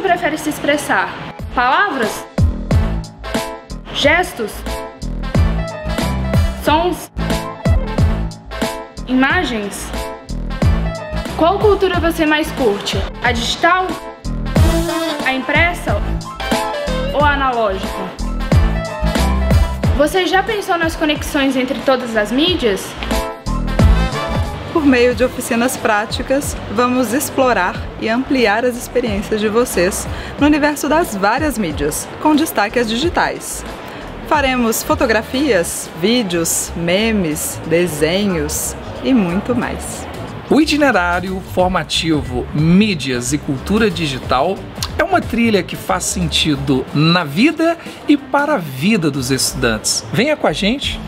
prefere se expressar? Palavras? Gestos? Sons? Imagens? Qual cultura você mais curte? A digital? A impressa? Ou a analógica? Você já pensou nas conexões entre todas as mídias? Por meio de oficinas práticas, vamos explorar e ampliar as experiências de vocês no universo das várias mídias, com destaque às digitais. Faremos fotografias, vídeos, memes, desenhos e muito mais. O itinerário formativo Mídias e Cultura Digital é uma trilha que faz sentido na vida e para a vida dos estudantes. Venha com a gente!